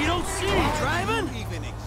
You don't see me driving?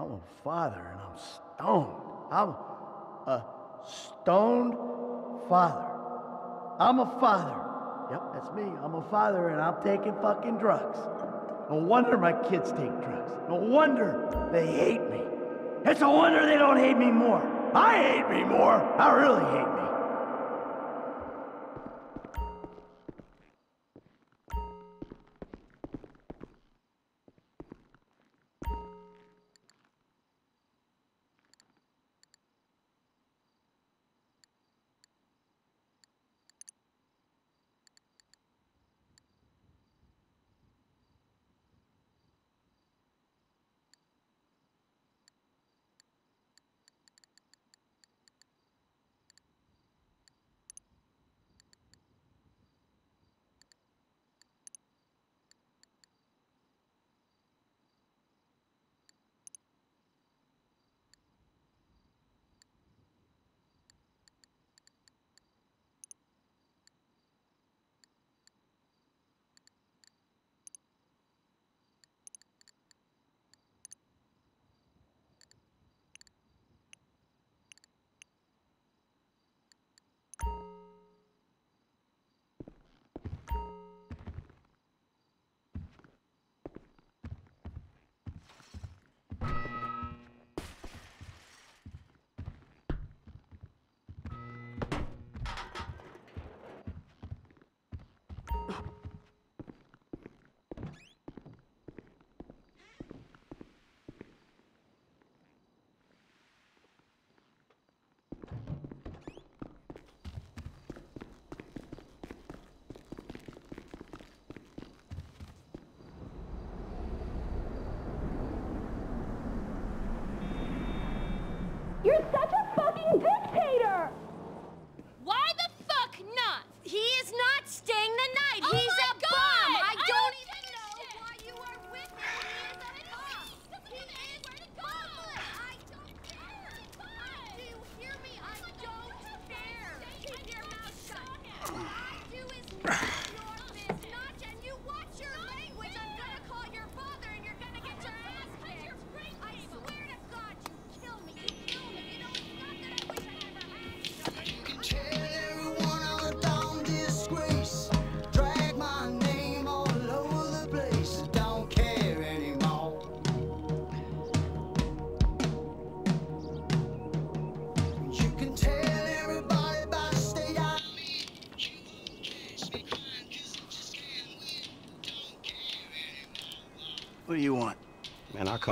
I'm a father and I'm stoned. I'm a stoned father. I'm a father. Yep, that's me. I'm a father and I'm taking fucking drugs. No wonder my kids take drugs. No wonder they hate me. It's a wonder they don't hate me more. I hate me more. I really hate me.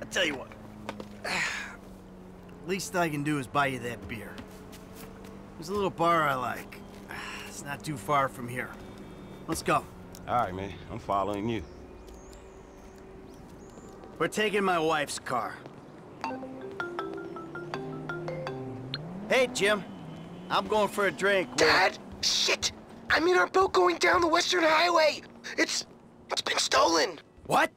I tell you what. Least I can do is buy you that beer. There's a little bar I like. It's not too far from here. Let's go. All right, man. I'm following you. We're taking my wife's car. Hey, Jim. I'm going for a drink. with- Dad! Shit! I'm in our boat going down the Western Highway! It's... it's been stolen! What?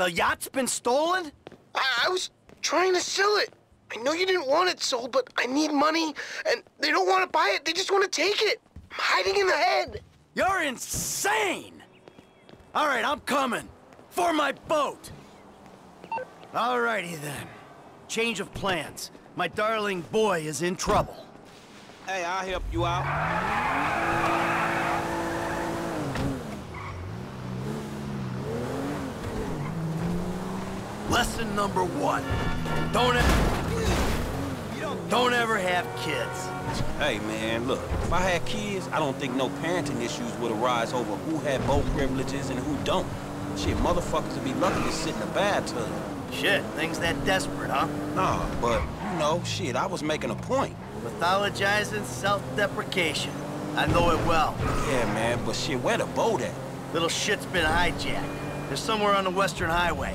The yacht's been stolen? I, I was trying to sell it! I know you didn't want it sold, but I need money, and they don't want to buy it, they just want to take it! I'm hiding in the head! You're insane! All right, I'm coming. For my boat! Alrighty then. Change of plans. My darling boy is in trouble. Hey, I'll help you out. Lesson number one. Don't ever... Don't ever have kids. Hey, man, look. If I had kids, I don't think no parenting issues would arise over who had both privileges and who don't. Shit, motherfuckers would be lucky to sit in a bathtub. Shit, things that desperate, huh? Nah, but, you know, shit, I was making a point. Mythologizing self-deprecation. I know it well. Yeah, man, but shit, where the boat at? Little shit's been hijacked. They're somewhere on the Western Highway.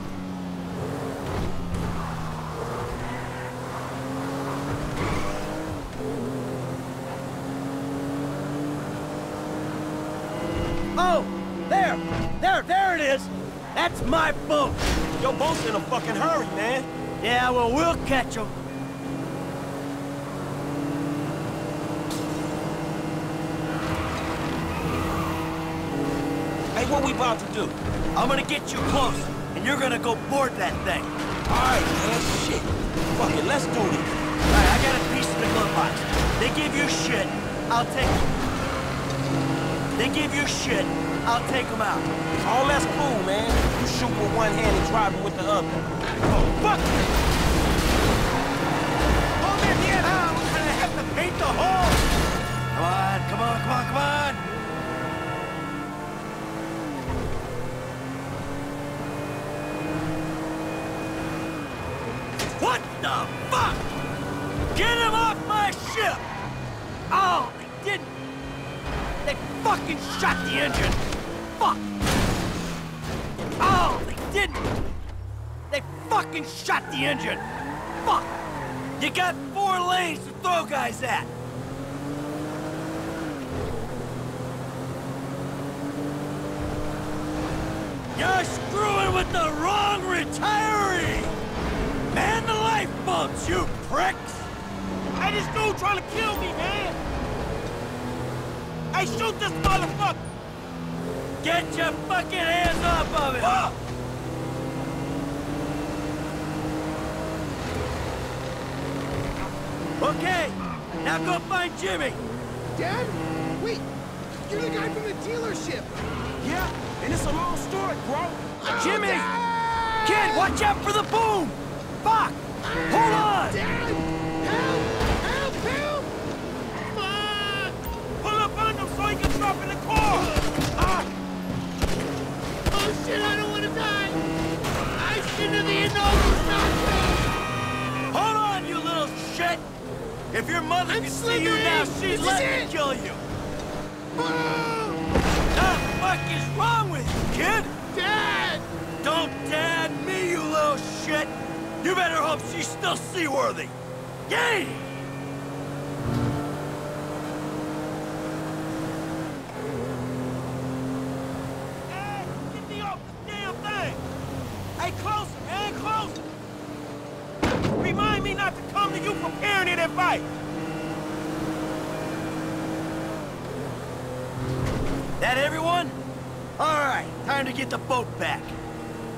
It's my boat. Your boat's in a fucking hurry, man. Yeah, well, we'll catch him. Hey, what we about to do? I'm gonna get you close, and you're gonna go board that thing. Alright, man, shit. Fuck it, let's do this. All right, I got a piece of the glove box. They give you shit, I'll take it. They give you shit, I'll take them out. All that's cool, man. You shoot with one hand and driving with the other. Oh, fuck! Hold it here, huh? We're gonna have to paint the hole. Come on, come on, come on, come on. What the fuck? Get him off my ship! Oh, they didn't. They fucking shot the engine. Fuck. Oh, they didn't. They fucking shot the engine. Fuck. You got four lanes to throw guys at. You're screwing with the wrong retiree! Man the lifeboats, you pricks! Hey, this dude trying to kill me, man! Hey, shoot this motherfucker! Get your fucking hands off of it! Okay, now go find Jimmy! Dad? Wait, you're the guy from the dealership. Yeah, and it's a long story, bro. Oh, Jimmy! Kid, watch out for the boom! Fuck! Ah, Hold on! Dad! Shit, I don't want to die! I shouldn't have eaten all those nachos! Hold on, you little shit! If your mother I'm could see you now, she'd let me kill you! Oh, The fuck is wrong with you, kid? Dad! Don't dad me, you little shit! You better hope she's still seaworthy! Yay! Hey, get me off this damn thing! Hey, closer, man, closer! Remind me not to come to you preparing an invite! That everyone? Alright, time to get the boat back.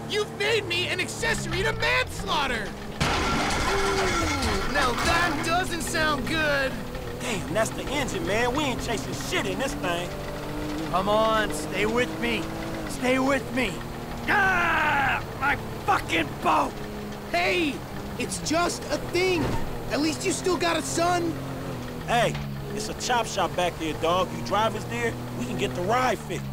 You've made me an accessory to manslaughter! Ooh, now that doesn't sound good! Damn, that's the engine, man. We ain't chasing shit in this thing. Come on, stay with me. Stay with me. Ah! My fucking boat! Hey! It's just a thing! At least you still got a son! Hey, it's a chop shop back there, dog. You drivers there, we can get the ride fixed.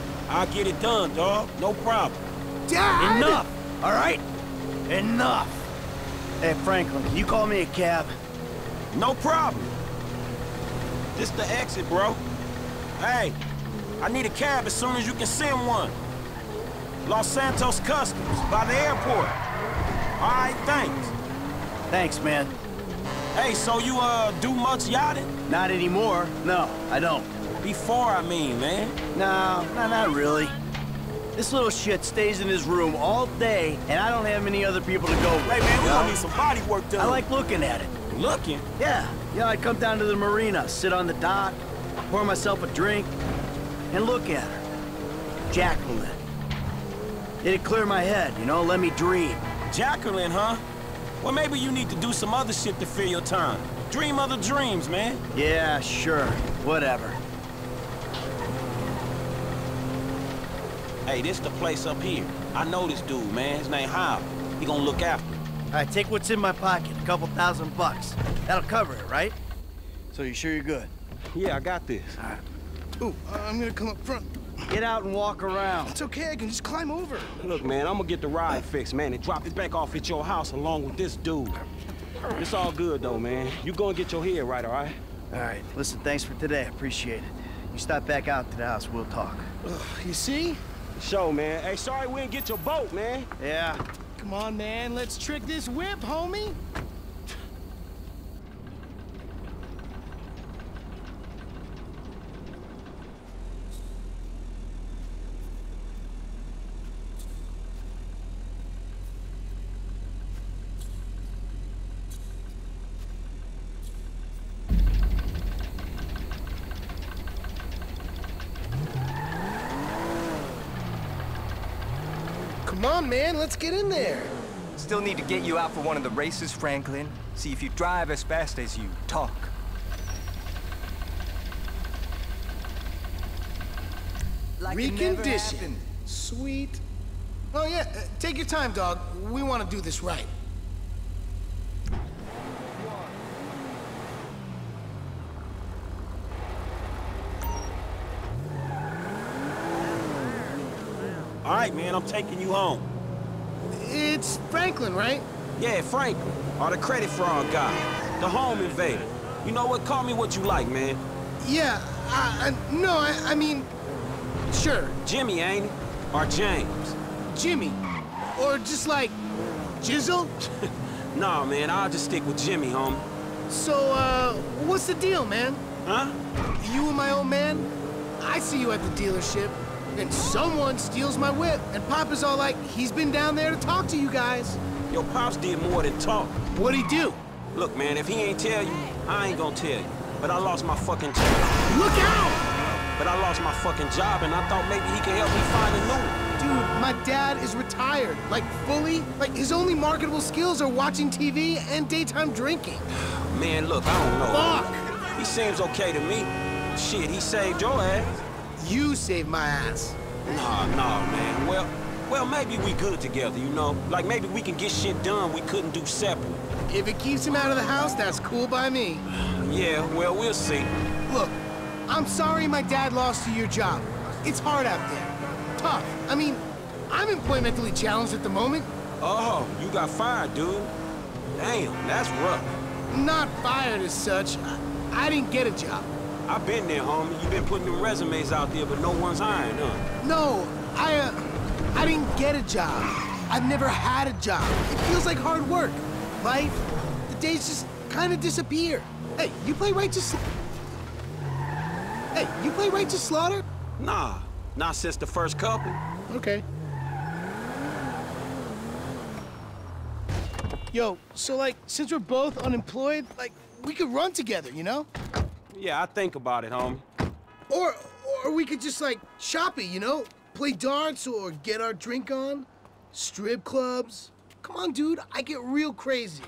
I'll get it done, dog. No problem. Dad! Enough, all right? Enough. Hey, Franklin, can you call me a cab? No problem. This the exit, bro. Hey, I need a cab as soon as you can send one. Los Santos Customs, by the airport. All right, thanks. Thanks, man. Hey, so you, uh, do much yachting? Not anymore. No, I don't. Before, I mean, man. No, no, not really. This little shit stays in his room all day, and I don't have any other people to go with. Hey, man, we gonna need some body work done. I like looking at it. looking. Yeah, Yeah, I'd come down to the marina, sit on the dock, pour myself a drink, and look at her. Jacqueline. It'd clear my head, you know, let me dream. Jacqueline, huh? Well, maybe you need to do some other shit to fill your time. Dream other dreams, man. Yeah, sure. Whatever. Hey, this the place up here. I know this dude, man. His name Howard. He gonna look after you. All right, take what's in my pocket. A couple thousand bucks. That'll cover it, right? So you sure you're good? Yeah, I got this. All right. Ooh, uh, I'm gonna come up front. Get out and walk around. It's okay, I can just climb over. Look, man, I'm gonna get the ride fixed, man, and drop it back off at your house along with this dude. It's all good, though, man. You go and get your head right, all right? All right, listen, thanks for today. I Appreciate it. You stop back out to the house, we'll talk. Ugh, you see? Show, man. Hey, sorry we didn't get your boat, man. Yeah, Come on, man, let's trick this whip, homie. Come on, man, let's get in there. Still need to get you out for one of the races, Franklin. See if you drive as fast as you talk. Like Recondition. Sweet. Oh, yeah, uh, take your time, dog. We want to do this right. All right, man, I'm taking you home. It's Franklin, right? Yeah, Franklin, or the credit fraud guy, the home invader. You know what? Call me what you like, man. Yeah, I, I, no, I, I mean, sure, Jimmy, ain't it? Or James? Jimmy. Or just like, Jizzle? Nah, man, I'll just stick with Jimmy, homie. So, uh, what's the deal, man? Huh? You and my old man? I see you at the dealership, and someone steals my whip, and Papa's all like, he's been down there to talk to you guys. Your pops did more than talk. What'd he do? Look, man, if he ain't tell you, I ain't gonna tell you. But I lost my fucking job. Look out! But I lost my fucking job, and I thought maybe he could help me find a new one. Dude, my dad is retired, like fully. Like his only marketable skills are watching TV and daytime drinking. Man, look, I don't know. Fuck! He seems okay to me. Shit, he saved your ass. You saved my ass. Nah, nah, man. Well, well, maybe we good together, you know? Like, maybe we can get shit done we couldn't do separate. If it keeps him out of the house, that's cool by me. Yeah, well, we'll see. Look, I'm sorry my dad lost you your job. It's hard out there. Tough. I mean, I'm employmentally challenged at the moment. Oh, you got fired, dude. Damn, that's rough. Not fired as such. I, I didn't get a job. I've been there, homie. You've been putting them resumes out there, but no one's hiring, huh? No, I, uh, I didn't get a job. I've never had a job. It feels like hard work. Life, the days just kind of disappear. Hey, you play Righteous Hey, you play Righteous Slaughter? Nah, not since the first couple. Okay. Yo, so like, since we're both unemployed, like, we could run together, you know? Yeah, I think about it, homie. Or, or we could just like shop it, you know? Play darts or get our drink on. Strip clubs. Come on, dude, I get real crazy.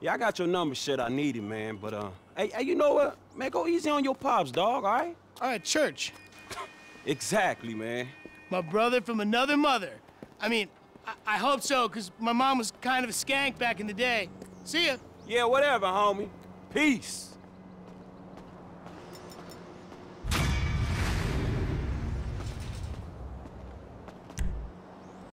Yeah, I got your number, shit. I need it, man. But uh, hey, hey, you know what? Man, go easy on your pops, dog. All right? All right, church. Exactly, man. My brother from another mother. I mean, I, I hope so, because my mom was kind of a skank back in the day. See ya. Yeah, whatever, homie. Peace.